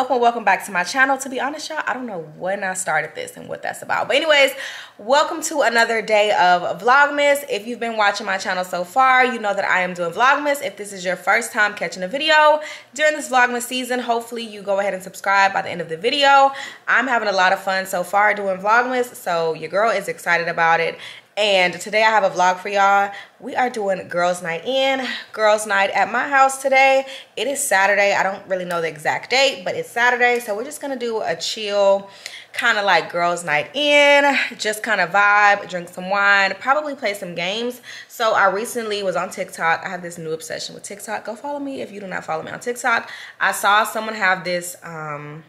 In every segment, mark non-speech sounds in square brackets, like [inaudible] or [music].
welcome welcome back to my channel. To be honest y'all i don't know when i started this and what that's about. But anyways welcome to another day of vlogmas. If you've been watching my channel so far you know that i am doing vlogmas. If this is your first time catching a video during this vlogmas season hopefully you go ahead and subscribe by the end of the video. I'm having a lot of fun so far doing vlogmas so your girl is excited about it and today I have a vlog for y'all. We are doing girls night in, girls night at my house today. It is Saturday. I don't really know the exact date, but it's Saturday. So we're just gonna do a chill, kind of like girls night in, just kind of vibe, drink some wine, probably play some games. So I recently was on TikTok. I have this new obsession with TikTok. Go follow me if you do not follow me on TikTok. I saw someone have this, um,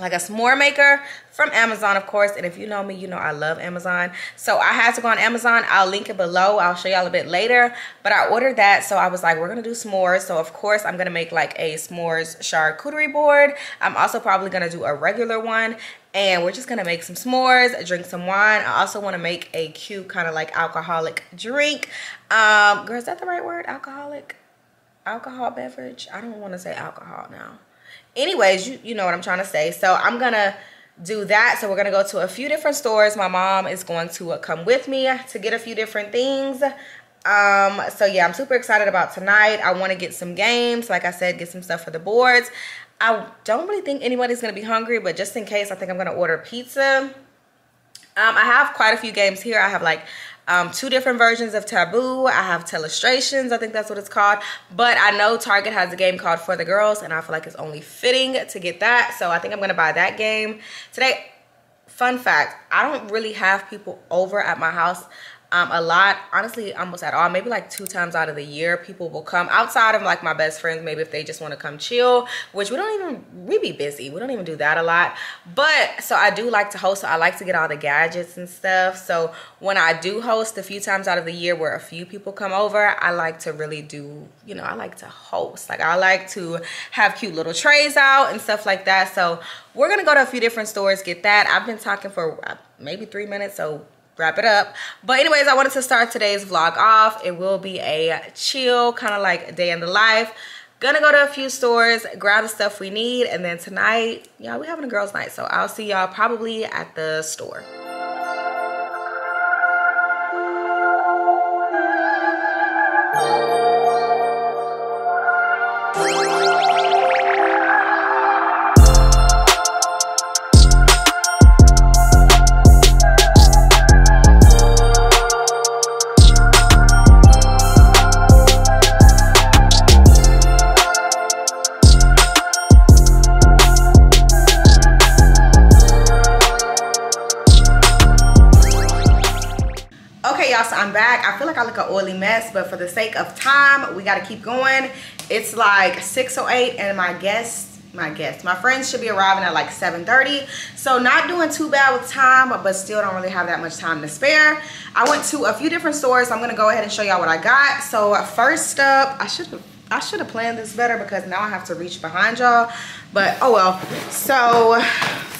like a s'more maker from Amazon, of course. And if you know me, you know I love Amazon. So I had to go on Amazon. I'll link it below. I'll show y'all a bit later. But I ordered that. So I was like, we're going to do s'mores. So of course, I'm going to make like a s'mores charcuterie board. I'm also probably going to do a regular one. And we're just going to make some s'mores, drink some wine. I also want to make a cute kind of like alcoholic drink. Um, girl, is that the right word? Alcoholic? Alcohol beverage? I don't want to say alcohol now anyways you, you know what i'm trying to say. So i'm gonna do that. So we're gonna go to a few different stores. My mom is going to uh, come with me to get a few different things. Um so yeah i'm super excited about tonight. I want to get some games. Like i said get some stuff for the boards. I don't really think anybody's gonna be hungry but just in case i think i'm gonna order pizza. Um i have quite a few games here. I have like um, two different versions of Taboo. I have Telestrations, I think that's what it's called. But I know Target has a game called For the Girls, and I feel like it's only fitting to get that. So I think I'm gonna buy that game. Today, fun fact, I don't really have people over at my house um, a lot honestly almost at all maybe like two times out of the year people will come outside of like my best friends maybe if they just want to come chill which we don't even we be busy we don't even do that a lot. But so i do like to host so i like to get all the gadgets and stuff. So when i do host a few times out of the year where a few people come over i like to really do you know i like to host. Like i like to have cute little trays out and stuff like that. So we're gonna go to a few different stores get that. I've been talking for uh, maybe three minutes so wrap it up. But anyways i wanted to start today's vlog off. It will be a chill kind of like day in the life. Gonna go to a few stores grab the stuff we need and then tonight y'all we're having a girls night so i'll see y'all probably at the store but for the sake of time we got to keep going. It's like 608 and my guests my guests my friends should be arriving at like 7:30. so not doing too bad with time but still don't really have that much time to spare. I went to a few different stores. I'm gonna go ahead and show y'all what i got. So first up i should have I should have planned this better because now I have to reach behind y'all. But oh well. So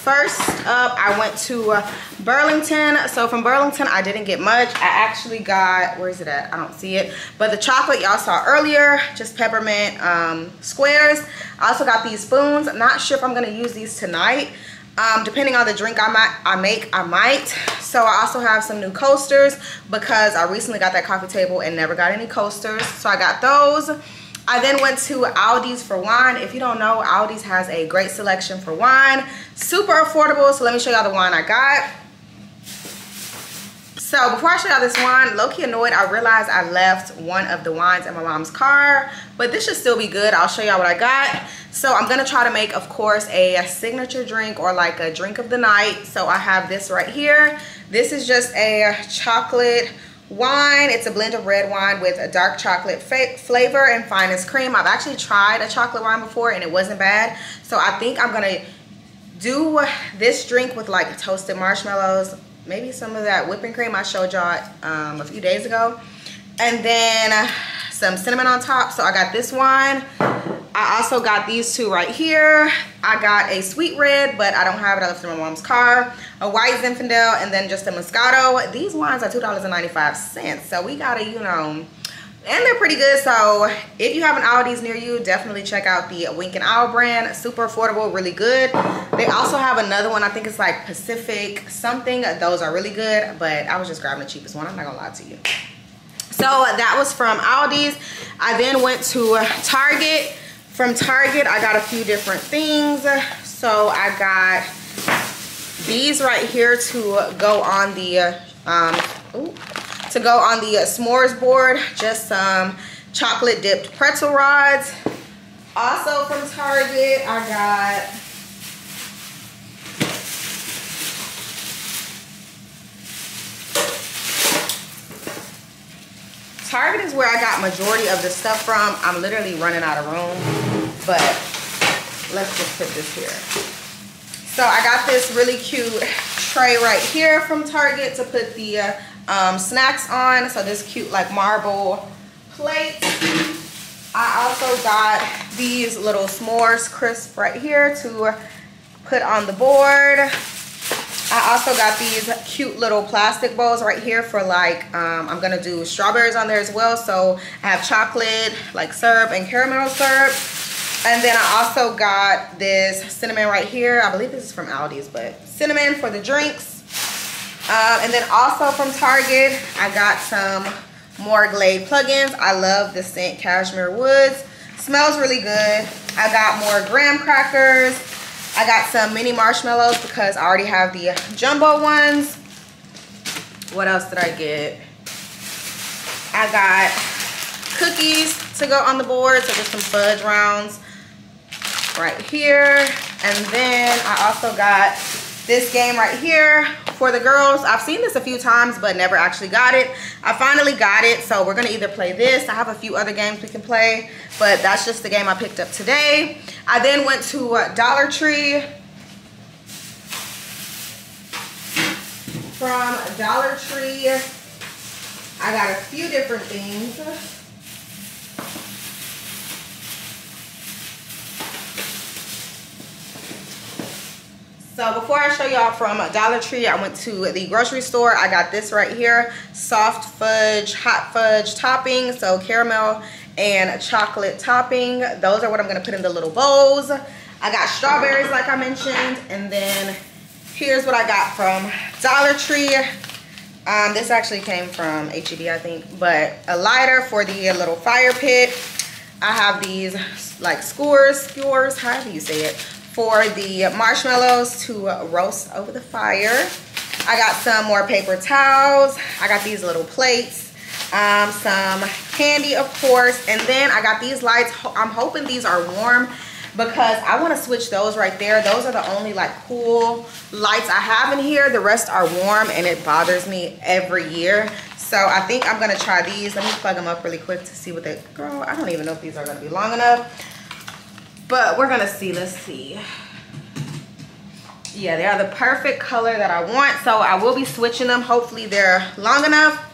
first up, I went to uh, Burlington. So from Burlington, I didn't get much. I actually got, where is it at? I don't see it. But the chocolate y'all saw earlier, just peppermint um, squares. I also got these spoons. I'm not sure if I'm gonna use these tonight. Um, depending on the drink I might I make I might so I also have some new coasters because I recently got that coffee table and never got any coasters so I got those I then went to Aldi's for wine. If you don't know, Aldi's has a great selection for wine. Super affordable, so let me show y'all the wine I got. So before I show y'all this wine, low-key annoyed, I realized I left one of the wines in my mom's car, but this should still be good. I'll show y'all what I got. So I'm gonna try to make, of course, a, a signature drink or like a drink of the night. So I have this right here. This is just a chocolate wine. It's a blend of red wine with a dark chocolate flavor and finest cream. I've actually tried a chocolate wine before and it wasn't bad. So I think I'm gonna do this drink with like toasted marshmallows, maybe some of that whipping cream I showed y'all um, a few days ago. And then some cinnamon on top. So I got this wine. I also got these two right here. I got a sweet red, but I don't have it. I left it in my mom's car. A white Zinfandel, and then just a Moscato. These wines are $2.95. So we gotta, you know, and they're pretty good so if you have an Aldi's near you definitely check out the Winking Owl brand super affordable really good they also have another one I think it's like Pacific something those are really good but I was just grabbing the cheapest one I'm not gonna lie to you so that was from Aldi's I then went to Target from Target I got a few different things so I got these right here to go on the um, ooh, to go on the s'mores board. Just some chocolate dipped pretzel rods. Also from Target, I got Target is where I got majority of the stuff from. I'm literally running out of room, but let's just put this here. So I got this really cute tray right here from Target to put the uh, um, snacks on. So this cute like marble plate. I also got these little s'mores crisp right here to put on the board. I also got these cute little plastic bowls right here for like, um, I'm gonna do strawberries on there as well. So I have chocolate, like syrup and caramel syrup. And then I also got this cinnamon right here. I believe this is from Aldi's, but cinnamon for the drinks. Um, and then also from Target, I got some more Glade plugins. I love the scent Cashmere Woods. Smells really good. I got more graham crackers. I got some mini marshmallows because I already have the jumbo ones. What else did I get? I got cookies to go on the board. So just some fudge rounds right here. And then I also got this game right here for the girls. I've seen this a few times, but never actually got it. I finally got it, so we're gonna either play this. I have a few other games we can play, but that's just the game I picked up today. I then went to uh, Dollar Tree. From Dollar Tree, I got a few different things. So before I show y'all from Dollar Tree, I went to the grocery store. I got this right here, soft fudge, hot fudge topping. So caramel and chocolate topping. Those are what I'm gonna put in the little bowls. I got strawberries like I mentioned. And then here's what I got from Dollar Tree. Um, this actually came from HEB, I think. But a lighter for the little fire pit. I have these like skewers, skewers, however you say it, for the marshmallows to roast over the fire. I got some more paper towels. I got these little plates. Um, some candy, of course. And then I got these lights. I'm hoping these are warm because I want to switch those right there. Those are the only like cool lights I have in here. The rest are warm and it bothers me every year. So I think I'm going to try these. Let me plug them up really quick to see what they, girl, I don't even know if these are going to be long enough. But we're gonna see, let's see. Yeah, they are the perfect color that I want. So I will be switching them. Hopefully they're long enough.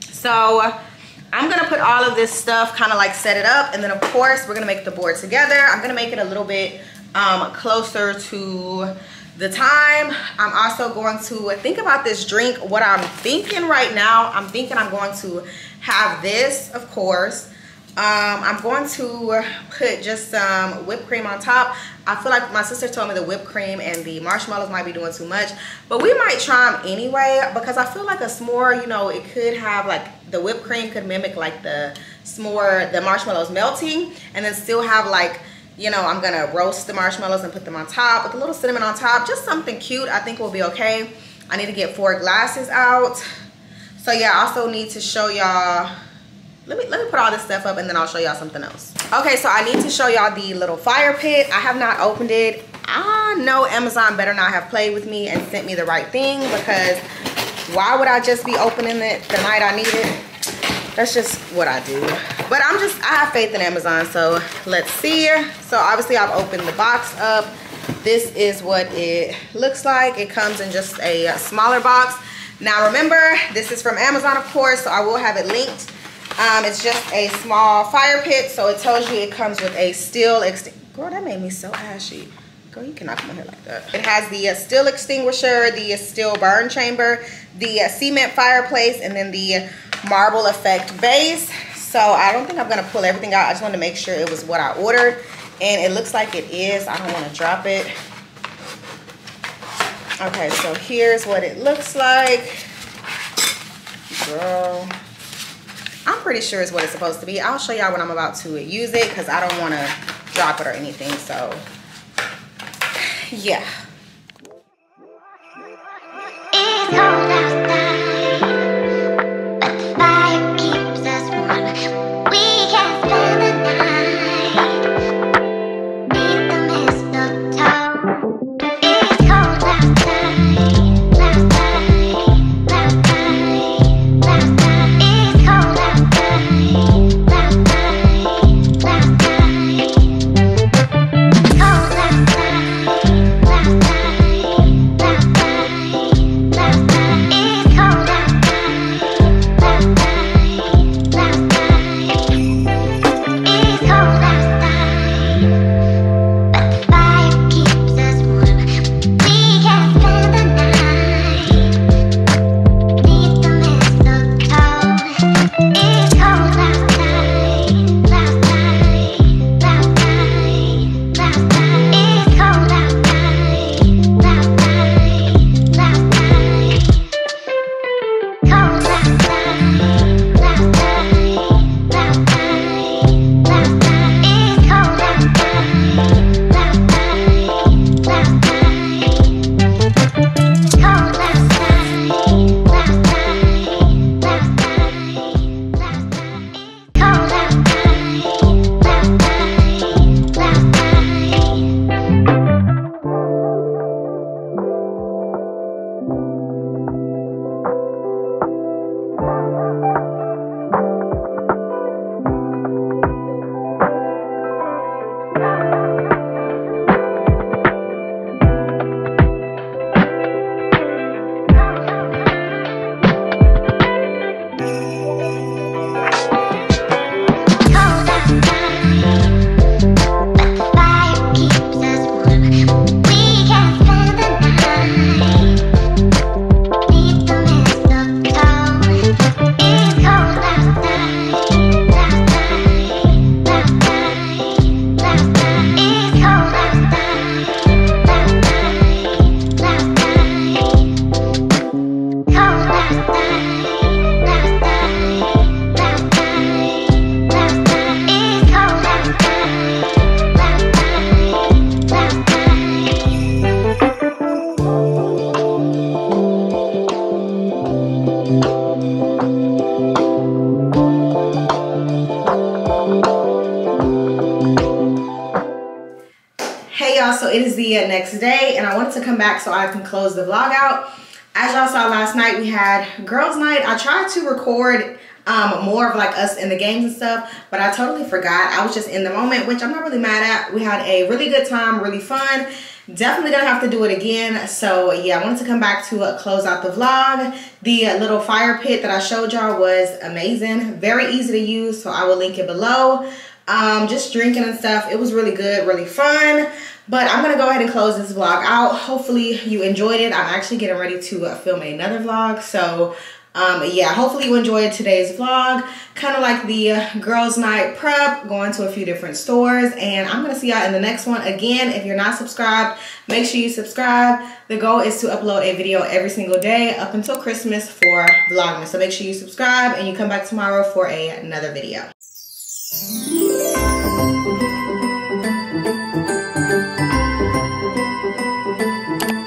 So I'm gonna put all of this stuff, kind of like set it up. And then of course, we're gonna make the board together. I'm gonna make it a little bit um, closer to the time. I'm also going to think about this drink. What I'm thinking right now, I'm thinking I'm going to have this, of course. Um, I'm going to put just some whipped cream on top. I feel like my sister told me the whipped cream and the marshmallows might be doing too much. But we might try them anyway because I feel like a s'more, you know, it could have like the whipped cream could mimic like the s'more, the marshmallows melting and then still have like, you know, I'm to roast the marshmallows and put them on top with a little cinnamon on top. Just something cute I think will be okay. I need to get four glasses out. So yeah, I also need to show y'all let me let me put all this stuff up and then I'll show y'all something else. Okay, so I need to show y'all the little fire pit. I have not opened it. I know Amazon better not have played with me and sent me the right thing because why would I just be opening it the night I need it? That's just what I do. But I'm just, I have faith in Amazon, so let's see. So obviously I've opened the box up. This is what it looks like. It comes in just a smaller box. Now remember, this is from Amazon, of course, so I will have it linked um, it's just a small fire pit, so it tells you it comes with a steel extinguisher. Girl, that made me so ashy. Girl, you cannot come on here like that. It has the uh, steel extinguisher, the uh, steel burn chamber, the uh, cement fireplace, and then the marble effect base. So I don't think I'm gonna pull everything out. I just wanted to make sure it was what I ordered. And it looks like it is. I don't wanna drop it. Okay, so here's what it looks like. Girl. Pretty sure is what it's supposed to be. I'll show y'all when I'm about to use it because I don't want to drop it or anything. So, [sighs] yeah. Next day and I wanted to come back so I can close the vlog out. As y'all saw last night, we had girls night. I tried to record um, more of like us in the games and stuff, but I totally forgot. I was just in the moment, which I'm not really mad at. We had a really good time, really fun. Definitely gonna have to do it again. So yeah, I wanted to come back to uh, close out the vlog. The little fire pit that I showed y'all was amazing. Very easy to use, so I will link it below. Um, just drinking and stuff. It was really good, really fun. But I'm gonna go ahead and close this vlog out. Hopefully you enjoyed it. I'm actually getting ready to uh, film another vlog. So um, yeah, hopefully you enjoyed today's vlog. Kind of like the girls night prep, going to a few different stores. And I'm gonna see y'all in the next one. Again, if you're not subscribed, make sure you subscribe. The goal is to upload a video every single day up until Christmas for Vlogmas. So make sure you subscribe and you come back tomorrow for a, another video.